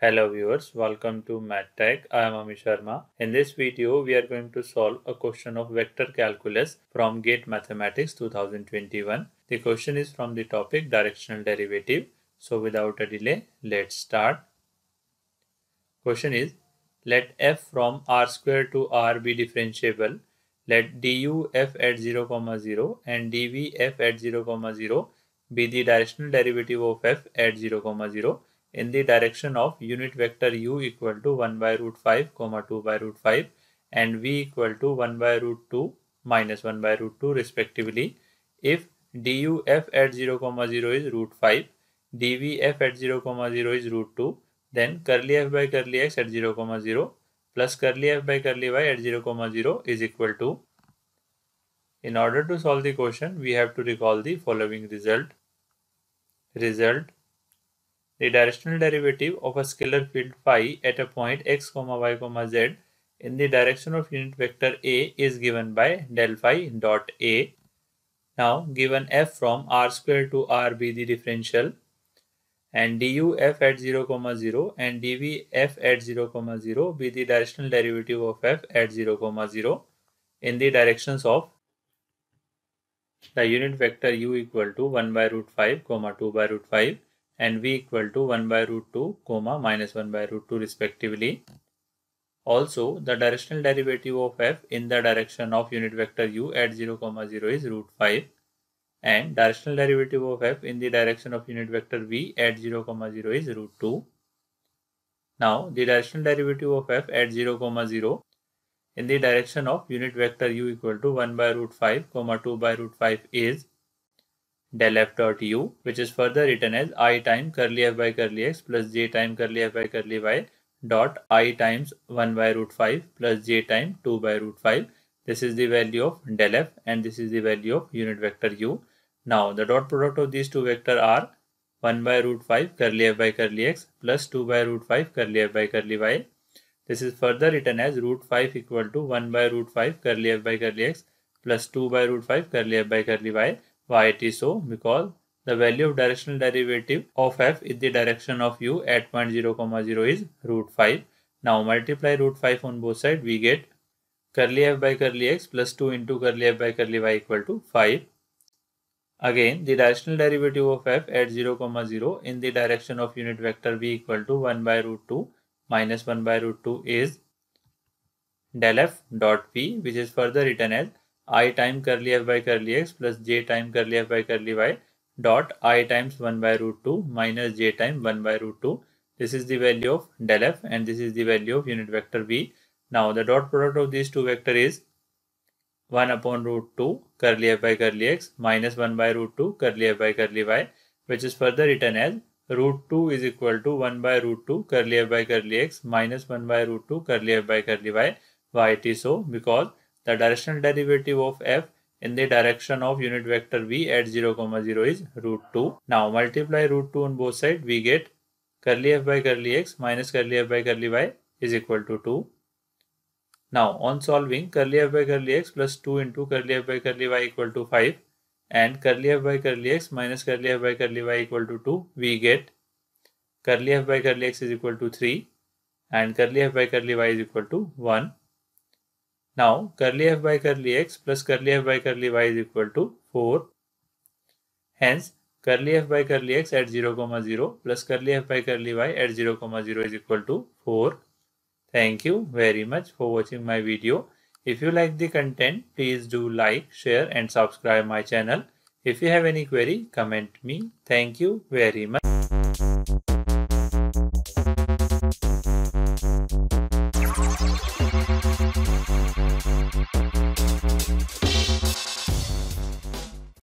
Hello viewers, welcome to Math Tecz. I am Amish Sharma. In this video, we are going to solve a question of vector calculus from GATE Mathematics 2021. The question is from the topic directional derivative. So without a delay, let's start. Question is, let f from r square to r be differentiable. Let du f at 0, 0 and dv f at 0, 0 be the directional derivative of f at 0, 0 in the direction of unit vector u equal to 1 by root 5 comma 2 by root 5 and v equal to 1 by root 2 minus 1 by root 2 respectively. If du f at 0 comma 0 is root 5 dv f at 0 comma 0 is root 2 then curly f by curly x at 0 comma 0 plus curly f by curly y at 0 comma 0 is equal to. In order to solve the question we have to recall the following result. Result the directional derivative of a scalar field phi at a point x, y, z in the direction of unit vector A is given by del phi dot A. Now given f from r square to r be the differential and du f at 0, 0 and dv f at 0, 0 be the directional derivative of f at 0, 0 in the directions of the unit vector u equal to 1 by root 5 comma 2 by root 5 and v equal to 1 by root 2 comma minus 1 by root 2 respectively. Also, the directional derivative of f in the direction of unit vector u at 0, comma 0 is root 5 and directional derivative of f in the direction of unit vector v at 0, comma 0 is root 2. Now, the directional derivative of f at 0, comma 0 in the direction of unit vector u equal to 1 by root 5, comma 2 by root 5 is del f dot u which is further written as i time curly f by curly x plus j time curly f by curly y dot i times 1 by root 5 plus j time 2 by root 5 this is the value of del f and this is the value of unit vector u. Now the dot product of these two vector are 1 by root 5 curly f by curly x plus 2 by root 5 curly f by curly y. This is further written as root 5 equal to 1 by root 5 curly f by curly x plus 2 by root 5 curly f by curly y why it is so? Because the value of directional derivative of f in the direction of u at point 0, comma 0 is root 5. Now multiply root 5 on both sides, we get curly f by curly x plus 2 into curly f by curly y equal to 5. Again, the directional derivative of f at 0, comma 0 in the direction of unit vector v equal to 1 by root 2 minus 1 by root 2 is del f dot p which is further written as i time curly f by curly x plus j time curly f by curly y dot i times 1 by root 2 minus j time 1 by root 2. This is the value of del f and this is the value of unit vector v. Now the dot product of these two vector is 1 upon root 2 curly f by curly x minus 1 by root 2 curly f by curly y which is further written as root 2 is equal to 1 by root 2 curly f by curly x minus 1 by root 2 curly f by curly y. Why it is so? Because the directional derivative of f in the direction of unit vector v at 0, comma 0 is root 2. Now multiply root 2 on both sides, we get curly f by curly x minus curly f by curly y is equal to 2. Now on solving curly f by curly x plus 2 into curly f by curly y equal to 5 and curly f by curly x minus curly f by curly y equal to 2, we get curly f by curly x is equal to 3 and curly f by curly y is equal to 1. Now curly f by curly x plus curly f by curly y is equal to 4. Hence curly f by curly x at 0 comma 0 plus curly f by curly y at 0 comma 0 is equal to 4. Thank you very much for watching my video. If you like the content, please do like, share and subscribe my channel. If you have any query, comment me. Thank you very much.